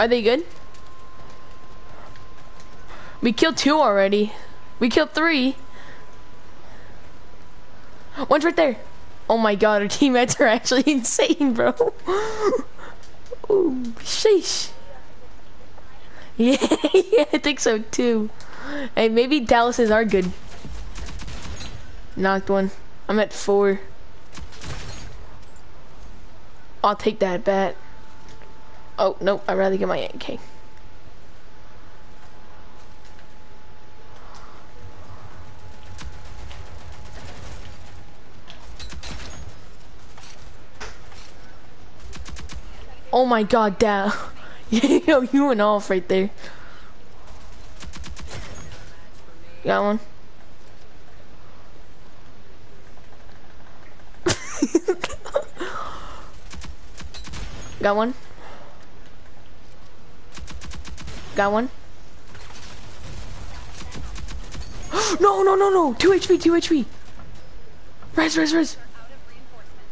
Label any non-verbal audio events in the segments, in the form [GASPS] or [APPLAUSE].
Are they good? We killed two already. We killed three. One's right there. Oh my god, our [LAUGHS] teammates are actually [LAUGHS] insane, bro. [LAUGHS] Ooh, sheesh. Yeah, yeah, I think so too. Hey, maybe Dallas's are good. Knocked one. I'm at four. I'll take that bat. Oh, nope, I'd rather get my AK. Oh my god, Dad. [LAUGHS] Yo, you went off right there. Got one. [LAUGHS] Got one. Got one. [GASPS] no, no, no, no. 2 HP, 2 HP. Res, res, res.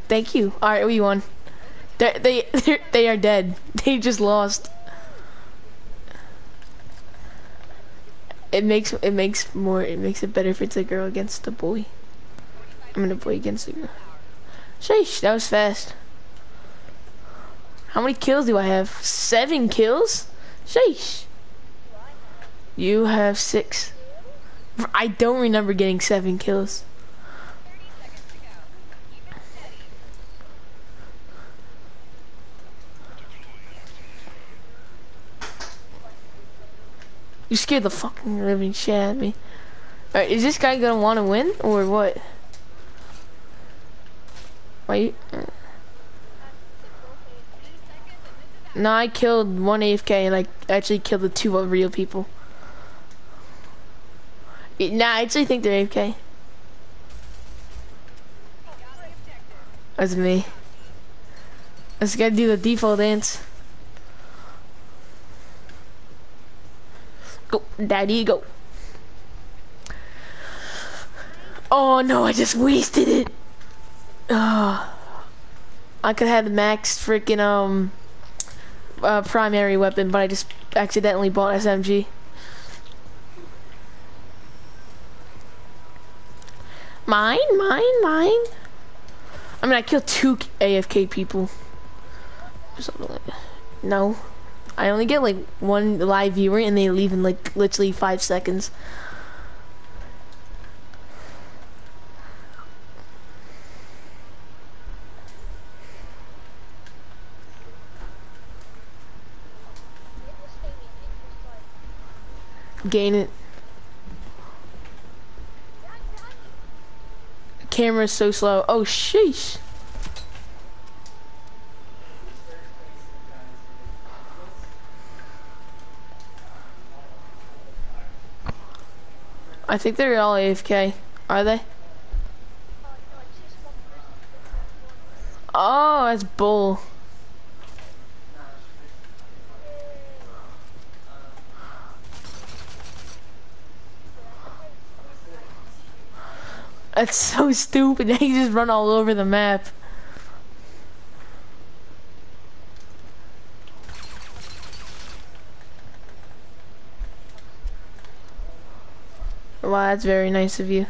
Thank you. Alright, we won. They're, they [LAUGHS] they they are dead. They just lost. It makes it makes more it makes it better if it's a girl against a boy. I'm gonna boy against a girl. Sheesh, that was fast. How many kills do I have? Seven kills? Sheesh. You have six. I don't remember getting seven kills. You scared the fucking living shit out of me. Alright, is this guy gonna wanna win or what? Uh. No, I killed one AFK and I actually killed the two real people. Nah, I actually think they're AFK. That's me. Let's gotta do the default dance. Go, daddy, go. Oh no, I just wasted it. Oh, I could have had the max freaking um uh, primary weapon, but I just accidentally bought SMG. Mine, mine, mine. I mean, I killed two AFK people. Like. No. I only get like one live viewer and they leave in like literally five seconds. Gain it. Camera's so slow. Oh, sheesh. I think they're all AFK. Are they? Oh, that's bull. That's so stupid. [LAUGHS] They just run all over the map. Wow, that's very nice of you.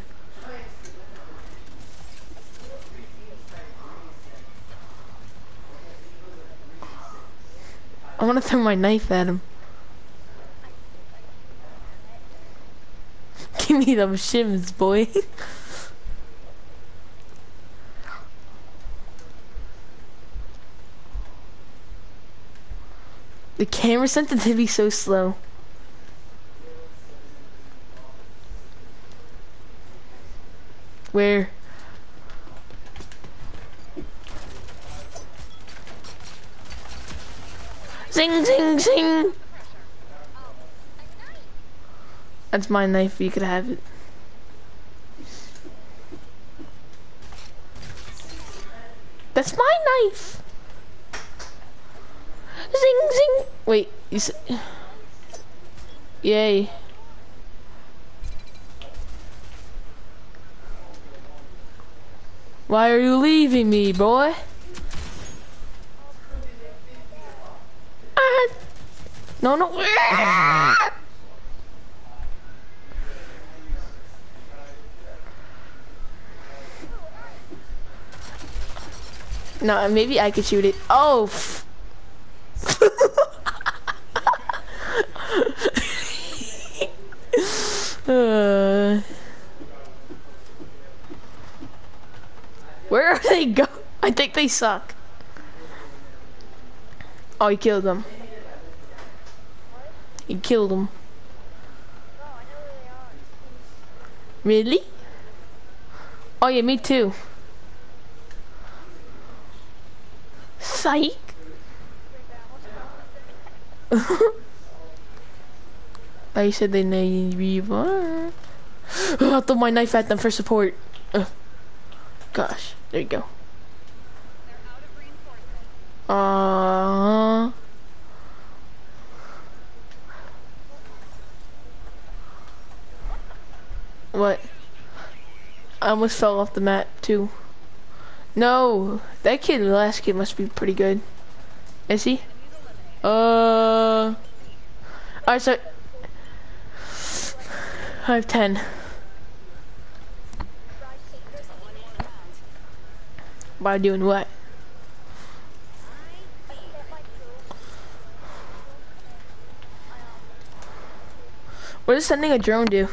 I want to throw my knife at him. [LAUGHS] Give me them shims, boy. [LAUGHS] the camera sensitivity so slow. Where? Zing, zing, zing! That's my knife, you could have it. That's my knife! Zing, zing! Wait, said... Yay. Why are you leaving me, boy? Ah. No, no. No, maybe I could shoot it. Oh. Uh, where are they go? I think they suck. Oh, he killed them. He killed them. Really? Oh yeah, me too. Psych. [LAUGHS] I said they need revive. [GASPS] I'll throw my knife at them for support. Gosh, there you go. Uh. What? I almost fell off the mat too. No, that kid, the last kid must be pretty good. Is he? Uh. Alright, so. I have 10. By doing what? What does sending a drone do?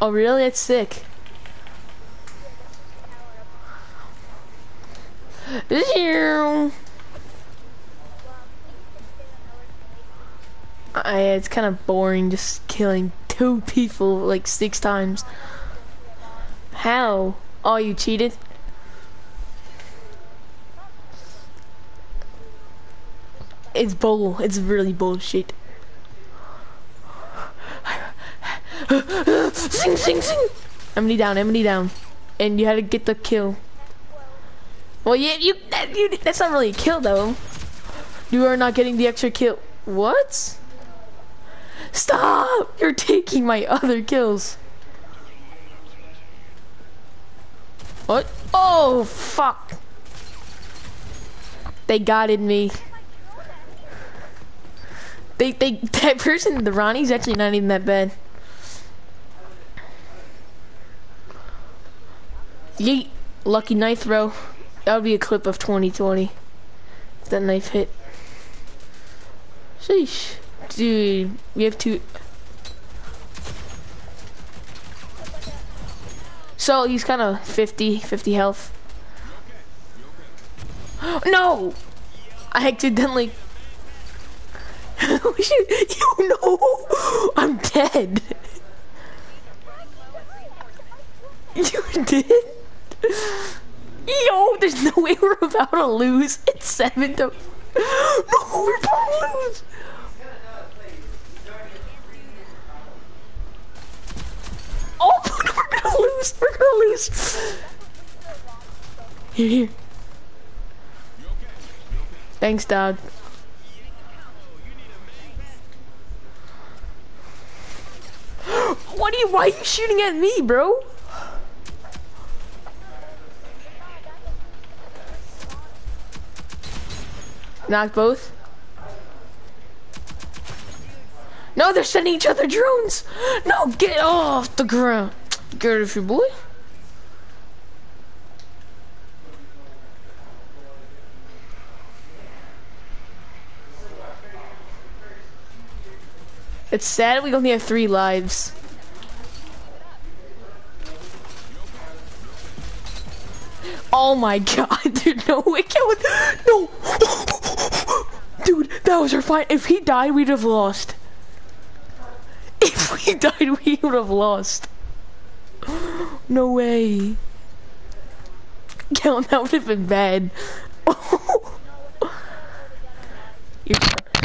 Oh really? It's sick. I, it's kind of boring just killing two people like six times. How? Oh, you cheated? It's bull. It's really bullshit. sing, sing, sing. Emily down, Emily down. And you had to get the kill. Well, yeah, you, that, you, that's not really a kill, though. You are not getting the extra kill. What? Stop! You're taking my other kills. What? Oh, fuck. They got in me. They, they, [LAUGHS] that person, the Ronnie's actually not even that bad. Yeet. Lucky knife throw. That would be a clip of 2020. If that knife hit. Sheesh. Dude, we have to... So he's kind of 50, 50 health. [GASPS] no! I accidentally... [LAUGHS] you know, [LAUGHS] I'm dead. [LAUGHS] You did? Yo, there's no way we're about to lose. It's seven to. [GASPS] No, we're about to lose. Oh, we're gonna lose. We're gonna lose. Here, here. Thanks, Dad. What are you? Why are you shooting at me, bro? Knock both. No, they're sending each other drones. No, get off the ground. Get it, your boy. It's sad we only have three lives. Oh my god, [LAUGHS] dude, no, we killed, no. [GASPS] Dude, that was our fight. If he died, we'd have lost. If we [LAUGHS] died, we would have lost. [GASPS] No way. [LAUGHS] Yeah, that would have been bad. [LAUGHS] you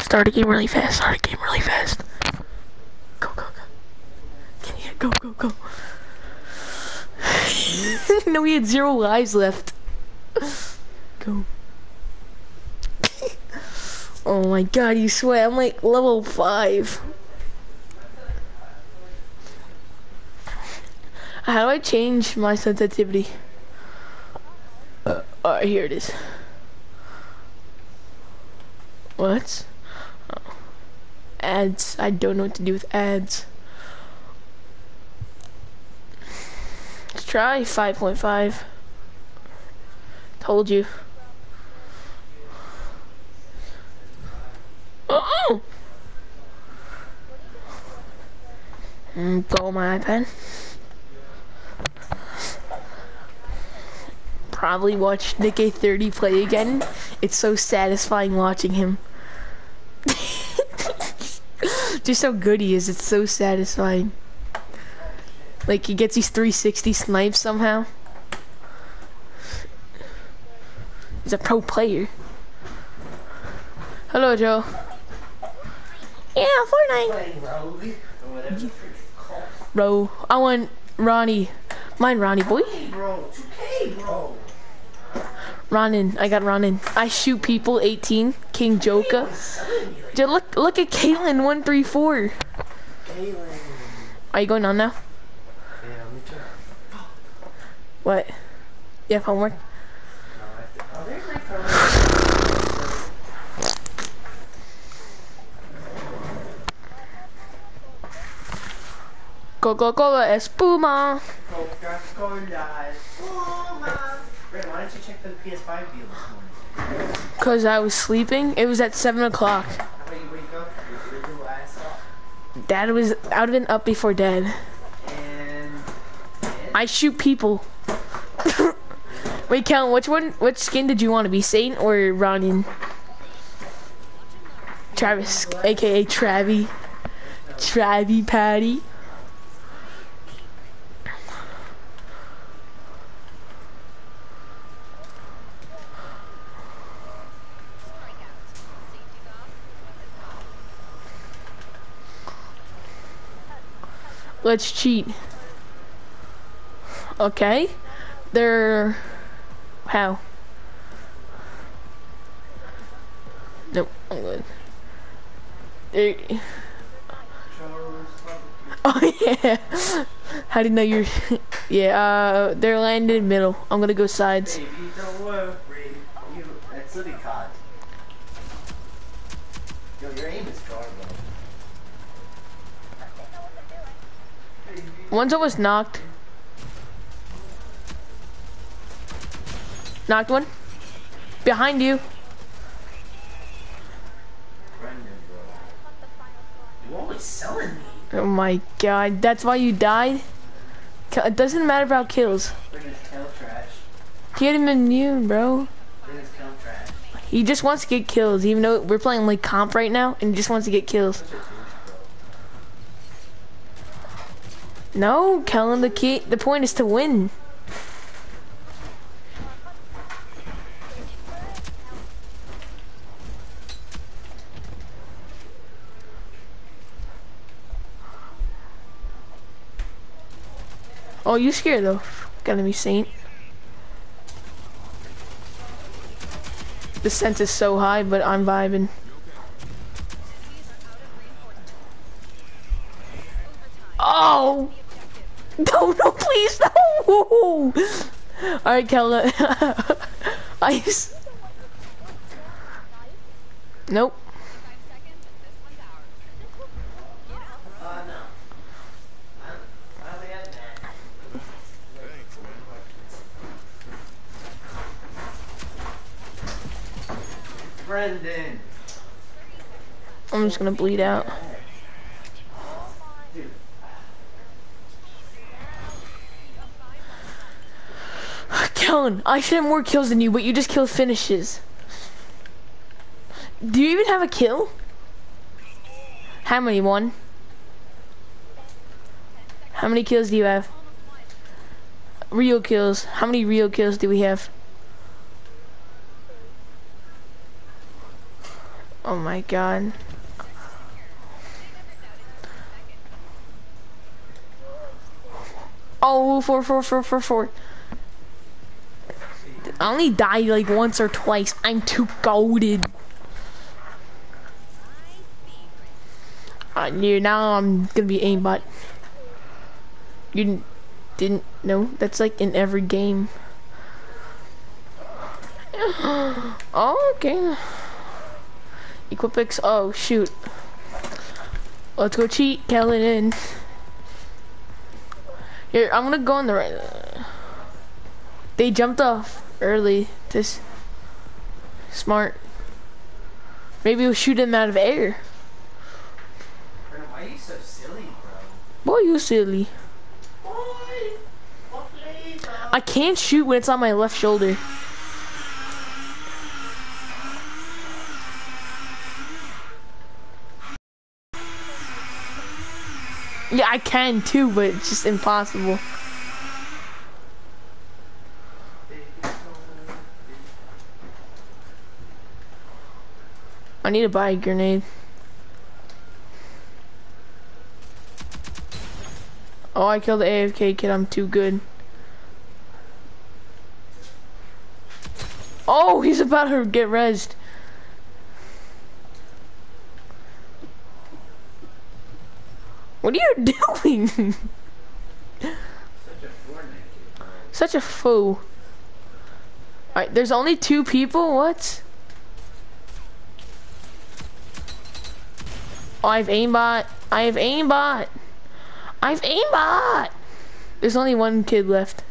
start a game really fast. Start a game really fast. Go, go, go. Yeah, go, go, go. [LAUGHS] no, we had zero lives left. Go. oh my god, you sweat. I'm like level 5. How do I change my sensitivity? Uh, Alright, here it is. What? Oh. Ads. I don't know what to do with ads. Let's try 5.5. Told you. Oh! Mm, go on my iPad. Probably watch NickEh30 play again. It's so satisfying watching him. [LAUGHS] Just how good he is, it's so satisfying. Like he gets these 360 snipes somehow. He's a pro player. Hello, Joe. Yeah, Fortnite. Bro, I want Ronnie. Mine, Ronnie boy. Bro, 2K, bro. Ronin, I got Ronin. I shoot people. 18. King Joka. Dude, look, look at Caitlyn. 134. Kaylin. Are you going on now? Yeah, me too. What? You have homework? Coca-Cola Espuma. Coca-Cola. Puma. Red, why don't you check the PS5 deal this morning? Cause I was sleeping. It was at 7 o'clock. How about you wake up, your little ass up, Dad was, I would've been up before dad. and... and I shoot people. [LAUGHS] Wait, Kellen, which one, which skin did you want to be, Saint or Ronin? Travis, aka Travi. Travi Patty. Let's cheat. Okay. They're how? Nope, I'm good. They're... Oh [LAUGHS] yeah. How do you know you're? [LAUGHS] yeah. Uh, they're landed middle. I'm gonna go sides. Worry. You, that's what he caught. Yo, your aim is garbo. One's almost knocked. Knocked one. Behind you. You always selling me. Oh my god. That's why you died. It doesn't matter about kills. Brendan's kill trash. Get him immune, bro. Trash. He just wants to get kills, even though we're playing like comp right now, and he just wants to get kills. Such a douche, bro. No, Kellen, the key, the point is to win. Oh, you scared though. Gotta be saint. The sense is so high, but I'm vibing. Oh! No, no, please, no! Alright, Kella. [LAUGHS] Ice. Nope. No. I, I only had that. Brendan. I'm just gonna bleed out. Dude, I should have more kills than you, but you just kill finishes. Do you even have a kill? How many? One? How many kills do you have? Real kills. How many real kills do we have? Oh my god. Oh, four, four, four, four, four. I only died like once or twice. I'm too goaded. Uh, yeah, now I'm gonna be aimbot. You didn't, didn't know? That's like in every game. [GASPS] oh, okay. Equipix. Oh shoot. Let's go cheat, Kellen in. Here, I'm gonna go on the right. They jumped off early. This smart. Maybe we'll shoot him out of air. Why are you so silly, bro? Boy, you silly. Boy? I can't shoot when it's on my left shoulder. Yeah, I can too, but it's just impossible. I need to buy a grenade. Oh, I killed the AFK kid. I'm too good. Oh, he's about to get rezzed. What are you [LAUGHS] doing? Such a Fortnite kid, bro. Such a fool. Alright, there's only two people? What? I have aimbot. I have aimbot. I have aimbot. There's only one kid left.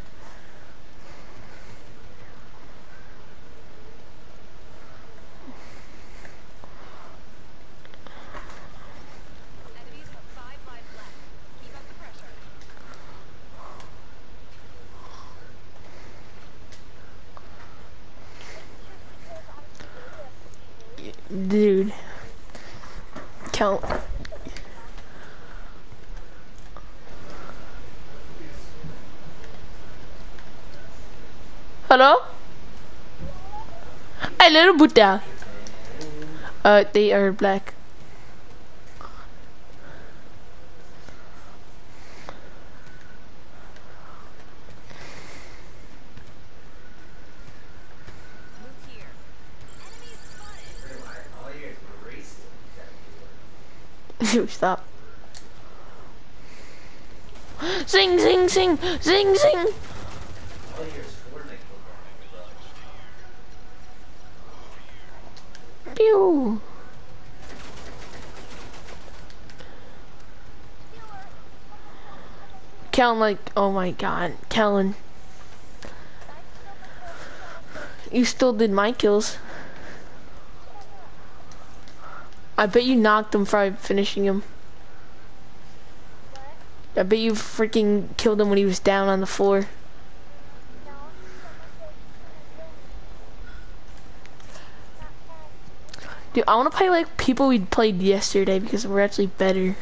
Enemies have five lives left. Keep up the pressure. Dude. Count. Hello? Hey, little Buddha. Uh, they are black. Move here. Enemies spotted. Brennan, why- all you guys were racing. [LAUGHS] Stop. Hear is Fortnite football, bro. Pew. Kellen, like, oh my god, Kellen. You still did my kills. I bet you knocked him by finishing him. I bet you freaking killed him when he was down on the floor. Dude, I want to play like people we played yesterday because we're actually better.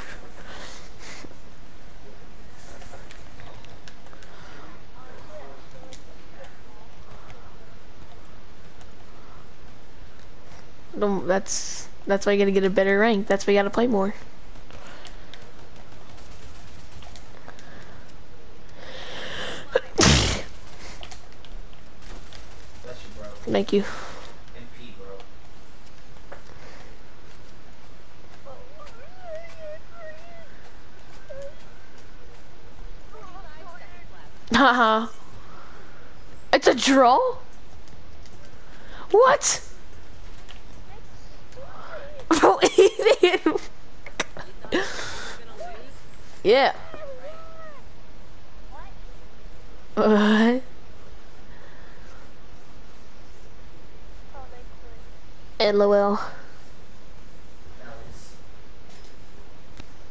That's that's why you gotta get a better rank. That's why you gotta play more. Thank you. Haha. it's a draw? What? [LAUGHS] Yeah. What? LOL.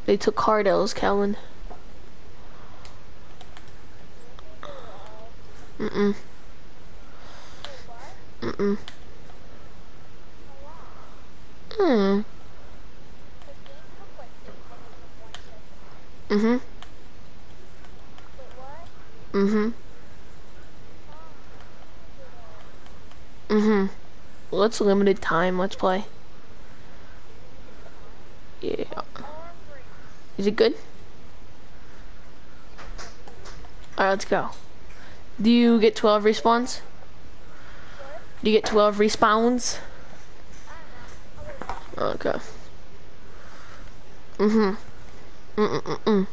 They took Cardell's, Calvin. Mm-mm. Mm-mm. Hmm. Mm-hmm. Mm-hmm. Mm-hmm. Let's limited time. Let's play. Yeah. Is it good? Alright, let's go. Do you get 12 respawns? Do you get 12 respawns? Okay. Mm-hmm. Mm mm mm.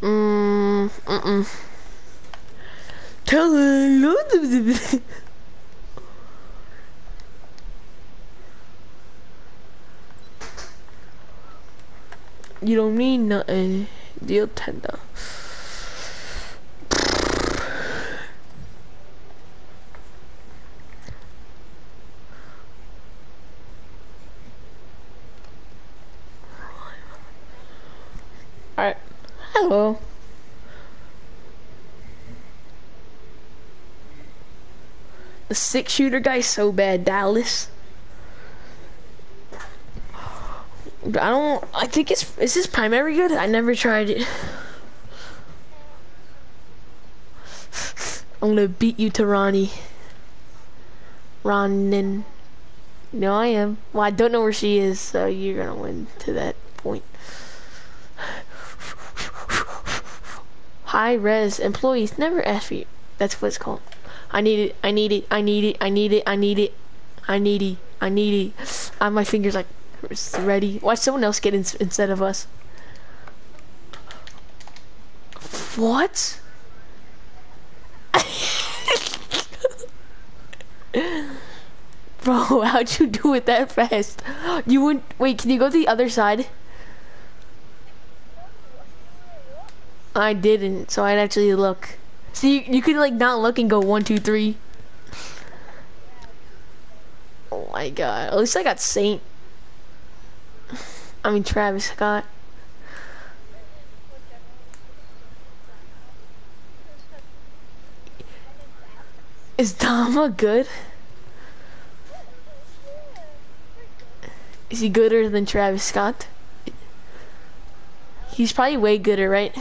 Mm mm mm. Tell You don't mean nothing, deal tender. Hello. The six shooter guy's so bad, Dallas. I don't. I think it's. Is this primary good? I never tried it. I'm gonna beat you to Ronnie. Ronin. No, I am. Well, I don't know where she is, so you're gonna win to that point. High res employees never ask for you. That's what it's called. I need it. I need it. I need it. I need it. I need it. I need it. I need it. I have my fingers like ready. Why someone else get in instead of us? What? [LAUGHS] Bro, [LAUGHS] how'd you do it that fast? You would wait. Can you go to the other side? I didn't, so I'd actually look. See, you, you could like not look and go one, two, three. Oh my god. At least I got Saint. I mean Travis Scott. Is Dima good? Is he gooder than Travis Scott? He's probably way gooder, right?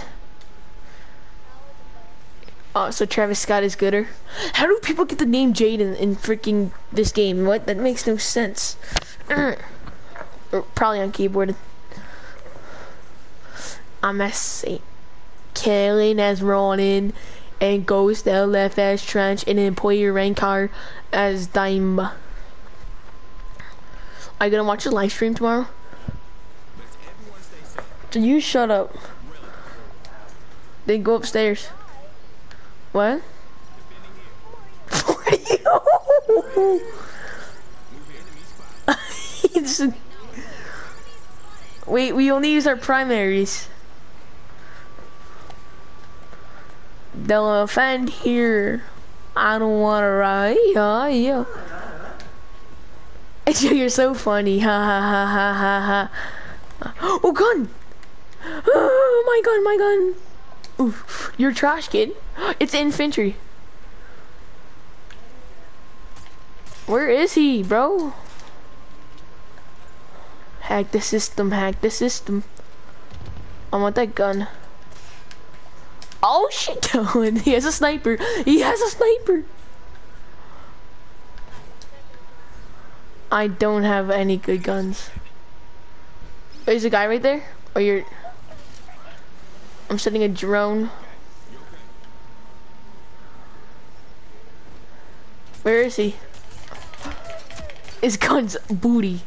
Oh, so Travis Scott is gooder. How do people get the name Jade in, in freaking this game? What? That makes no sense. [CLEARS THROAT] Probably on keyboard. I'm saint. Killing as Ronin and Ghost LF as Trench and then Poyer Rankar as Dime. Are you gonna watch the live stream tomorrow? So you shut up. Then go upstairs. What? For you. [LAUGHS] Wait, we only use our primaries. They'll offend here. I don't wanna ride. Yeah, yeah. [LAUGHS] You're so funny. Ha ha ha ha ha ha. [GASPS] Oh, gun! [GASPS] Oh, my gun, my gun. Oof. You're trash, kid. [GASPS] It's infantry. Where is he, bro? Hack the system, hack the system. I want that gun. Oh shit. [LAUGHS] He has a sniper. He has a sniper. I don't have any good guns. There's a guy right there? Or you're... I'm sending a drone. Where is he? His gun's booty.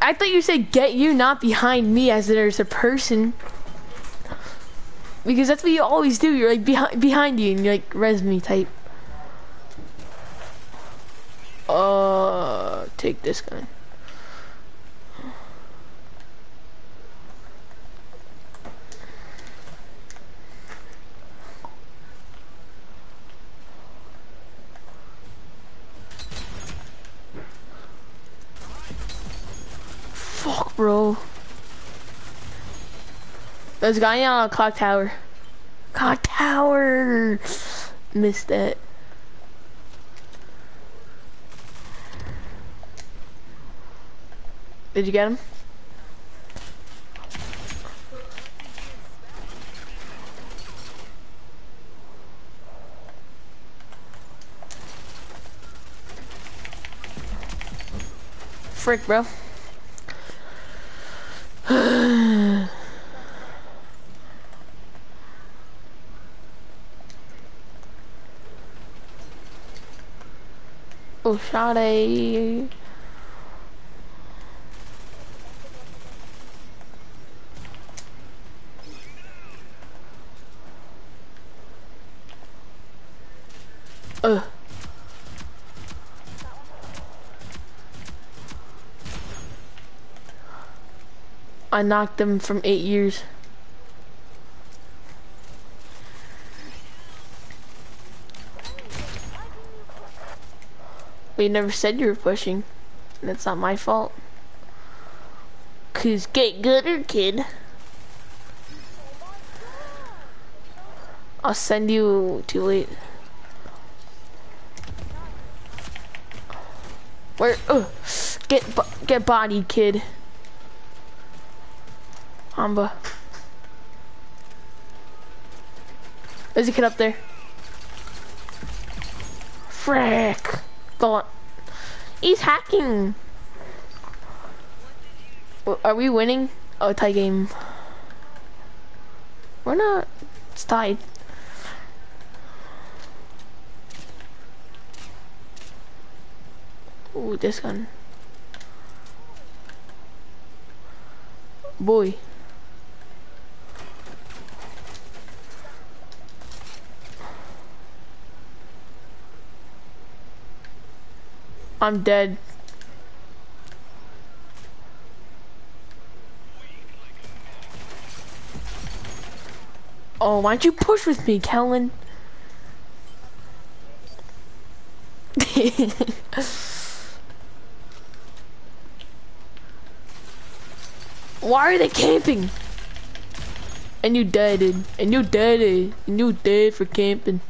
I thought you said get you, not behind me, as there's a person. Because that's what you always do. You're like behind behind you, and you're like res me type. Uh, take this gun. Fuck, bro. There's a guy on a clock tower. Clock tower. Missed it. Did you get him? Frick, bro. [SIGHS] oh, Sade. I knocked them from eight years. We never said you were pushing. That's not my fault. Cause get gooder, kid. I'll send you too late. Where? Uh, get get bodied, kid. Amba. There's a kid up there. Frick. Go on. He's hacking. Are we winning? Oh, tie game. We're not. It's tied. Ooh, this gun. Boy. I'm dead. Oh, why'd you push with me, Kellen? [LAUGHS] Why are they camping? And you dead, and you dead, and you dead for camping.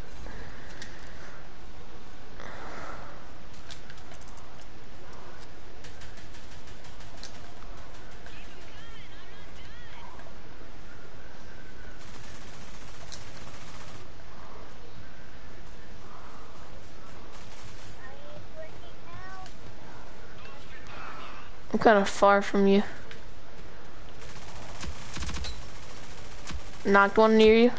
I'm kind of far from you. Knocked one near you.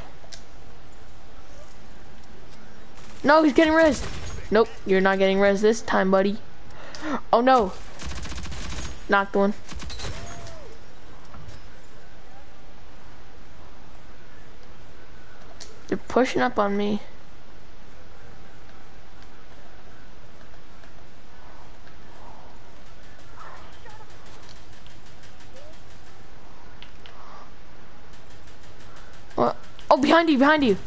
No, he's getting res. Nope, you're not getting res this time, buddy. Oh no. Knocked one. They're pushing up on me. Behind you, behind you.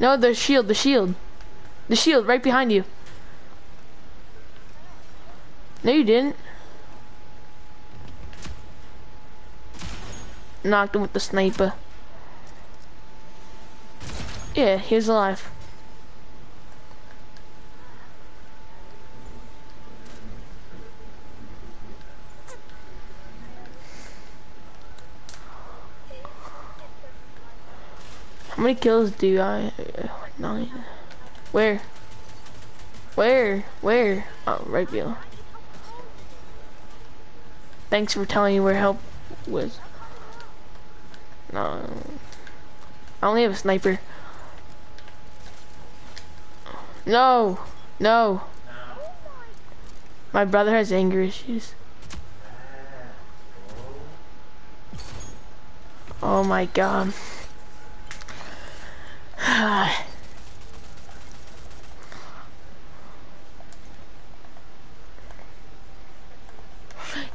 No, the shield, the shield. The shield right behind you. No, you didn't. Knocked him with the sniper. Yeah, he's alive. How many kills do I? Uh, nine. Where? Where? Where? Oh, right below. Thanks for telling me where help was. No. I only have a sniper. No. No. My brother has anger issues. Oh my god.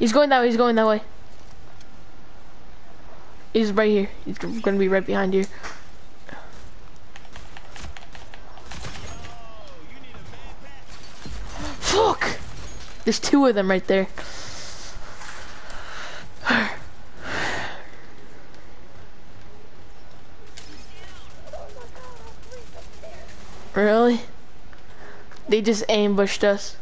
He's going that way, he's going that way. He's right here. He's gonna be right behind you. Fuck! There's two of them right there. Really? They just ambushed us.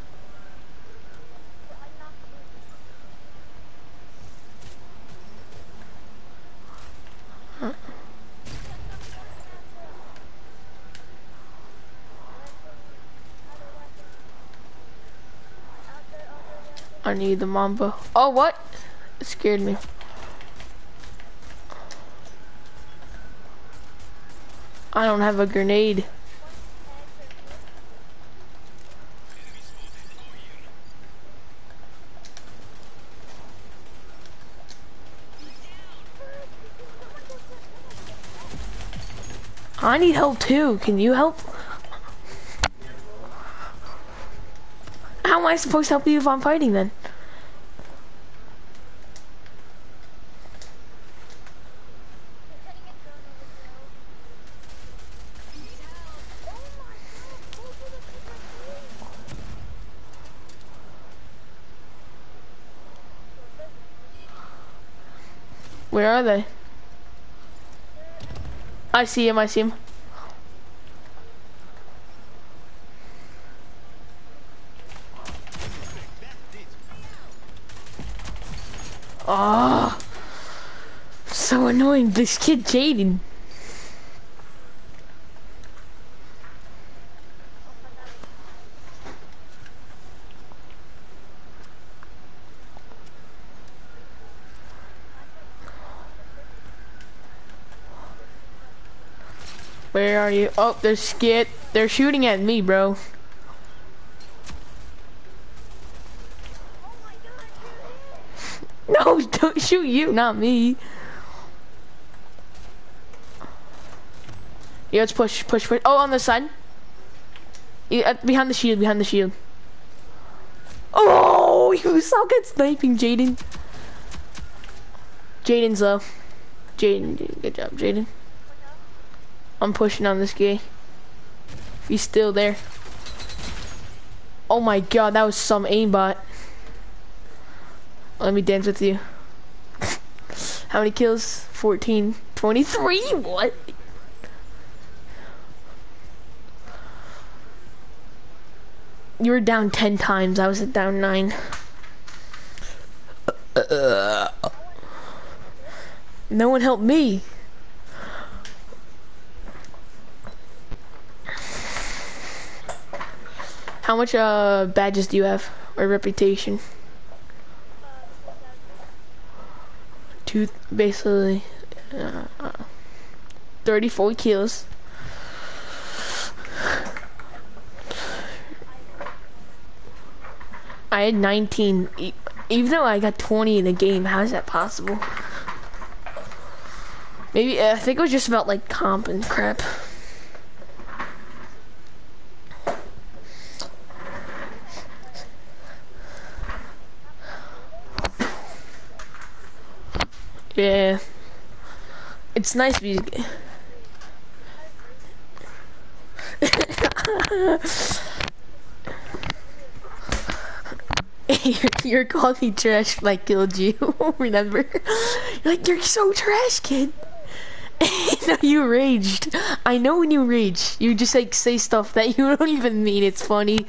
I need the mamba. Oh, what? It scared me. I don't have a grenade. I need help too. Can you help? How am I I supposed to help you if I'm fighting then? Are they? I see him, I see him. Ah, so annoying. This kid Jaden. Where are you? Oh, they're skit. They're shooting at me, bro. [LAUGHS] No, don't shoot you, not me. Yeah, let's push, push, push. Oh, on the side. Yeah, uh, behind the shield, behind the shield. Oh, you suck at sniping, Jaden. Jaden's low. Jaden, good job, Jaden. I'm pushing on this guy. He's still there. Oh my god, that was some aimbot. Let me dance with you. [LAUGHS] How many kills? 14. 23? What? You were down 10 times. I was at down 9. Uh, uh, uh. No one helped me. How much uh badges do you have or reputation? Two, basically, uh, 34 kills. I had 19, e- even though I got 20 in the game. How is that possible? Maybe I think it was just about like comp and crap. Yeah. It's nice music. [LAUGHS] you're, calling me trash when I killed you, [LAUGHS] remember? You're like, you're so trash, kid. [LAUGHS] no, you raged. I know when you rage. You just like say stuff that you don't even mean. It's funny.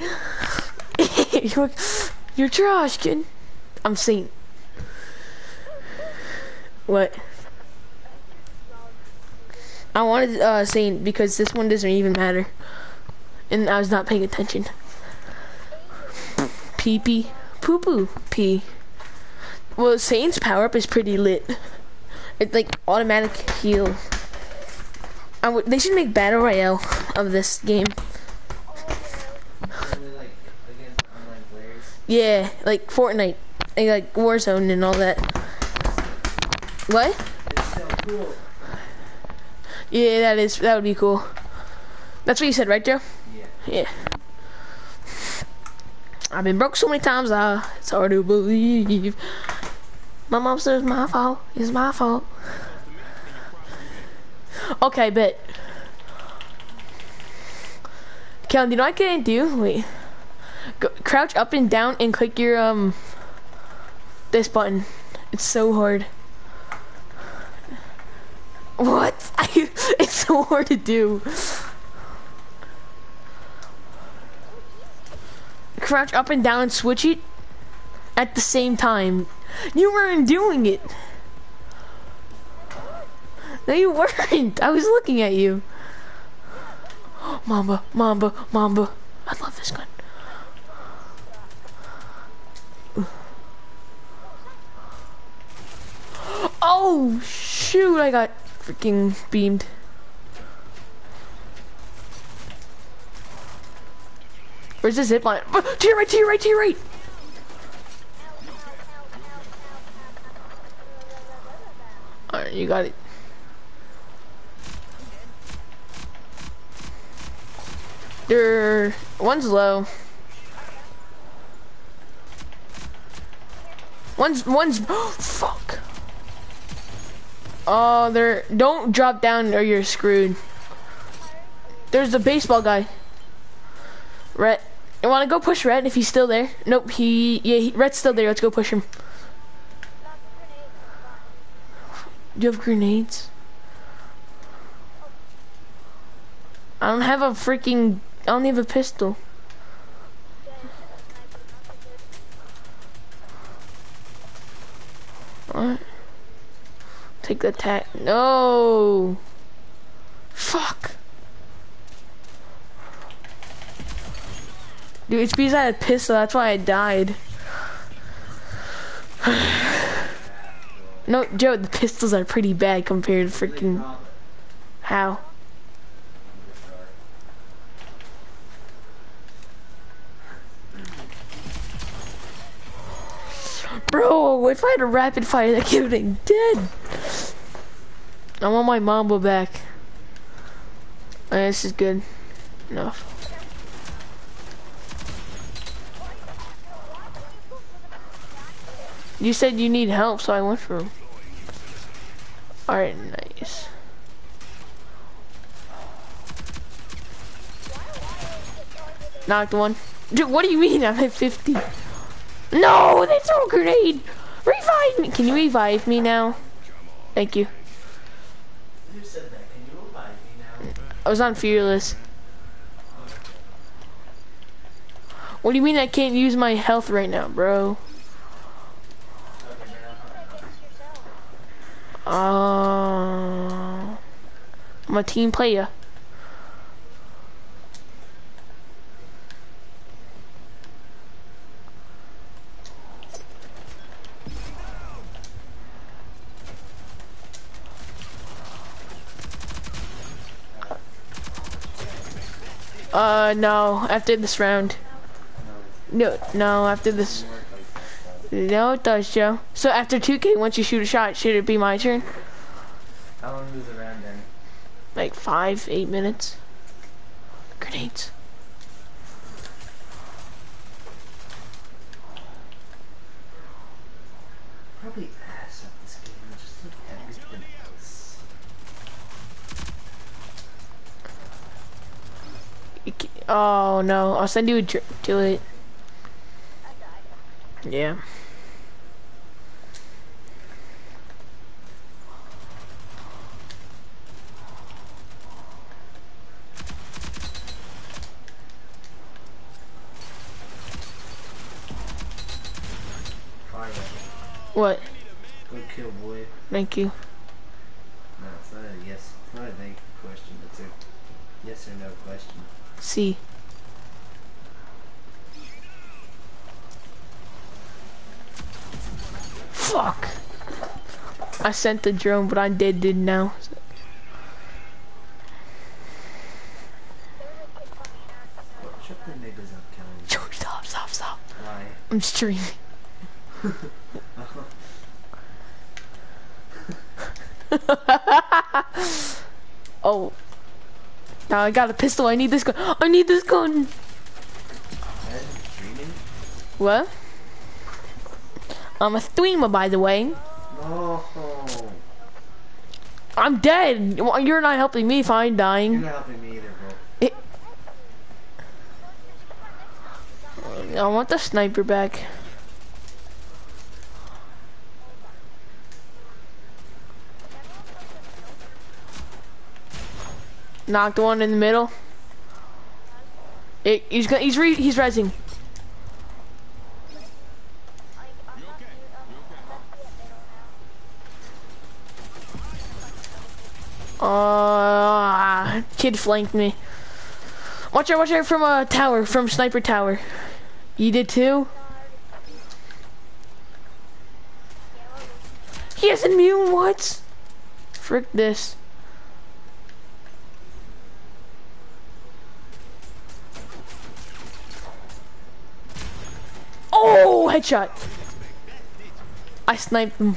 you're, you're trash, kid. I'm saying. What? I wanted uh saying because this one doesn't even matter. And I was not paying attention. Pee pee. Poo poo. Pee. Well Saint's power up is pretty lit. It's like automatic heal. They should make battle royale of this game. Yeah, like Fortnite, and, like Warzone and all that. What? It's so cool. Yeah, that is that would be cool. That's what you said, right, Joe? Yeah. Yeah. I've been broke so many times, uh, it's hard to believe. My mom says it's my fault. It's my fault. Okay, bet. Kellen, you know what I can do? Wait. Go, crouch up and down and click your, um, this button. It's so hard. What? [LAUGHS] it's so hard to do. Crouch up and down and switch it at the same time. You weren't doing it. No, you weren't. I was looking at you. Mamba, Mamba, Mamba. I love this gun. Oh, shoot, I got freaking beamed. Where's the zip line? [LAUGHS] To your right, to your right, to your right. Alright, you got it. There, one's low. One's one's oh, [GASPS] fuck. Oh, they're don't drop down or you're screwed. There's the baseball guy. Red. You wanna go push Red if he's still there? Nope, he yeah, he, Red's still there. Let's go push him. Do you have grenades? I don't have a freaking I don't have a pistol. What? Take the tack. No. Fuck. Dude, it's because I had a pistol. That's why I died. [SIGHS] no, Joe, the pistols are pretty bad compared to freaking. How? Bro, if I had a rapid fire, that kid would dead. I want my Mamba back. Oh, Alright, this is good. Enough. You said you need help, so I went for him. Alright, nice. Knocked one. Dude, what do you mean I'm at 50? No, they threw a grenade! Revive me! Can you revive me now? Thank you. I was on Fearless. What do you mean I can't use my health right now, bro? Uh, I'm a team player. Uh, no, after this round. No, no, after this. No, it does, Joe. So after 2K, once you shoot a shot, should it be my turn? How long does the round then? Like five, eight minutes. Grenades. Probably ass at this game, just like everything else. You ca- Oh no, I'll send you a drip to it. Yeah. What? Good kill, boy. Thank you. Sent the drone, but I'm dead, did now. Well, shut the niggas up, Kelly. George, stop, stop, stop. Why? I'm streaming. [LAUGHS] [LAUGHS] oh. Now I got a pistol. I need this gun. I need this gun. What? I'm a streamer, by the way. No. I'm dead. You're not helping me if I'm You're not helping me either, bro. It, I want the sniper back. Knocked one in the middle. It, he's gonna, he's re, he's resing. Uh, kid flanked me. Watch out, watch out from a tower, from sniper tower. You did too? He has immune, what? Frick this. Oh, headshot. I sniped him.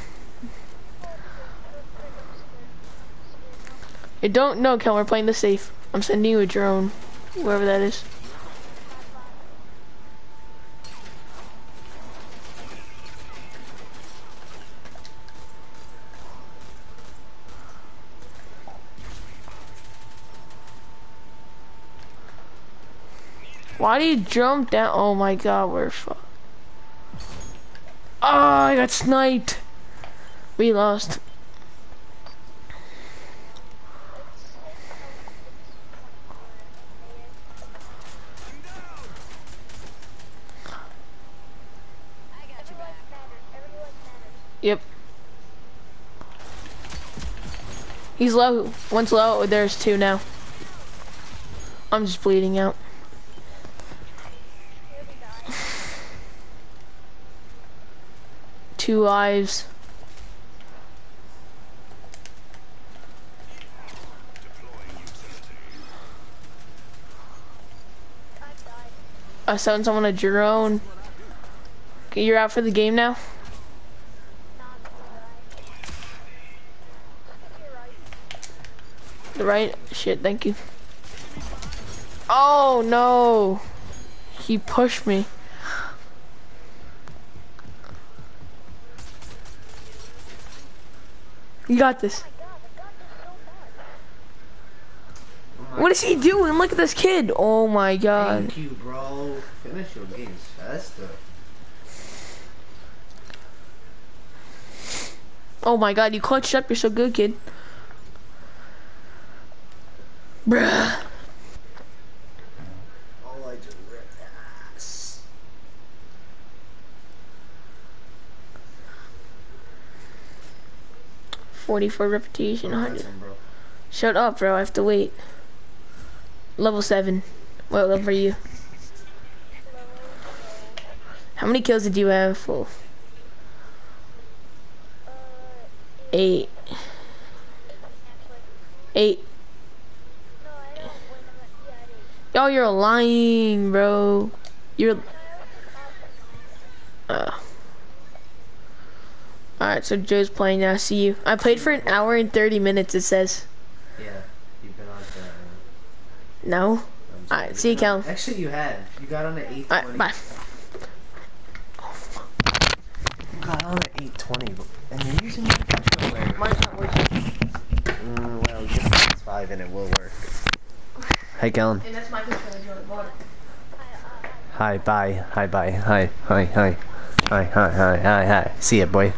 I don't know, Kel, we're playing the safe. I'm sending you a drone. Whoever that is. Why do you jump down? Oh my god, we're fucked. Oh, I got sniped. We lost. He's low. One's low. There's two now. I'm just bleeding out. [SIGHS] Two lives. I sent someone a drone. You're out for the game now? Right? Shit, thank you. Oh no! He pushed me. You got this. What is he doing? Look at this kid. Oh my god. Thank you, bro. Finish your games faster. Oh my god, you clutched up. You're so good, kid. Bruh. All I do rip ass. Forty-four reputation, hundred. Shut up, bro. I have to wait. Level seven. What level are you? How many kills did you have? Full. Eight. Eight. Oh, you're lying, bro. You're. Uh. Alright, so Joe's playing now. See you. I played for an hour and 30 minutes, it says. Yeah, you've been on for that. No? Alright, see you, Cal. Actually, you had. You got on at 820. Alright, bye. You got on at 820, but- and you're using your controller. Mine's not working. Mm, well, get the PS5 and it will work. Hi, Kellen. And that's my controller, Joe. I it. Hi, bye. Hi, bye. Hi, hi, hi. Hi, hi, hi, hi, hi. See ya, boy.